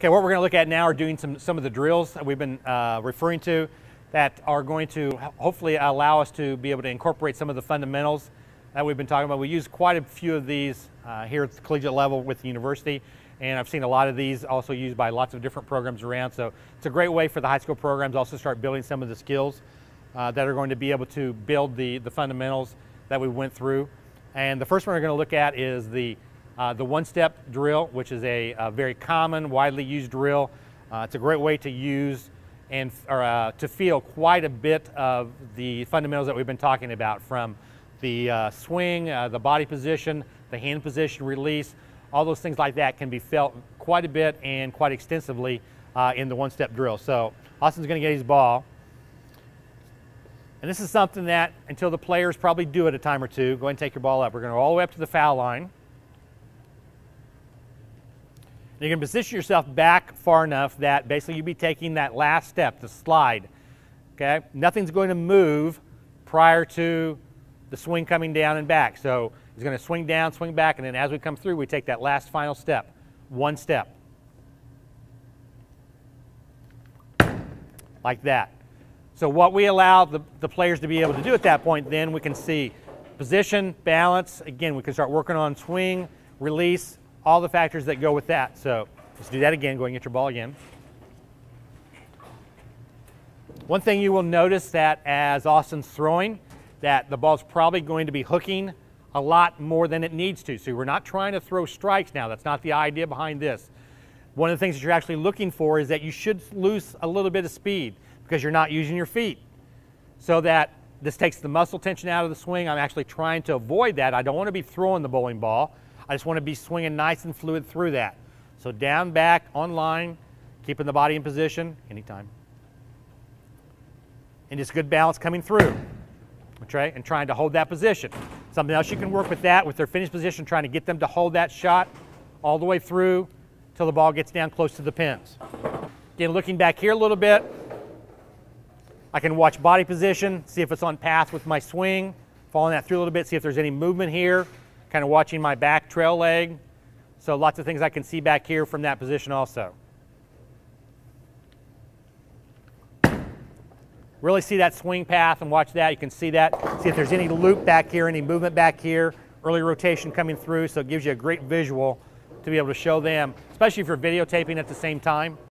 Okay, what we're going to look at now are doing some, some of the drills that we've been uh, referring to that are going to hopefully allow us to be able to incorporate some of the fundamentals that we've been talking about. We use quite a few of these uh, here at the collegiate level with the university, and I've seen a lot of these also used by lots of different programs around. So it's a great way for the high school programs also start building some of the skills uh, that are going to be able to build the, the fundamentals that we went through. And the first one we're going to look at is the uh, the one-step drill, which is a, a, very common, widely used drill. Uh, it's a great way to use and or, uh, to feel quite a bit of the fundamentals that we've been talking about from the uh, swing, uh, the body position, the hand position, release, all those things like that can be felt quite a bit and quite extensively uh, in the one-step drill. So Austin's going to get his ball. And this is something that until the players probably do it a time or two, go ahead and take your ball up. We're going to go all the way up to the foul line. And you can position yourself back far enough that basically you'll be taking that last step, the slide. Okay? Nothing's going to move prior to the swing coming down and back. So it's going to swing down, swing back, and then as we come through, we take that last final step. One step. Like that. So what we allow the, the players to be able to do at that point, then we can see position, balance. Again, we can start working on swing, release, all the factors that go with that. So let's do that again. Go and get your ball again. One thing you will notice that as Austin's throwing, that the ball's probably going to be hooking a lot more than it needs to. So we're not trying to throw strikes now. That's not the idea behind this. One of the things that you're actually looking for is that you should lose a little bit of speed because you're not using your feet. So that this takes the muscle tension out of the swing. I'm actually trying to avoid that. I don't want to be throwing the bowling ball. I just want to be swinging nice and fluid through that. So down, back, on line, keeping the body in position anytime. And just good balance coming through, okay, and trying to hold that position. Something else you can work with that, with their finished position, trying to get them to hold that shot all the way through till the ball gets down close to the pins. Again, looking back here a little bit, I can watch body position, see if it's on path with my swing, following that through a little bit, see if there's any movement here kind of watching my back trail leg. So lots of things I can see back here from that position also. Really see that swing path and watch that. You can see that. See if there's any loop back here, any movement back here, early rotation coming through. So it gives you a great visual to be able to show them, especially if you're videotaping at the same time.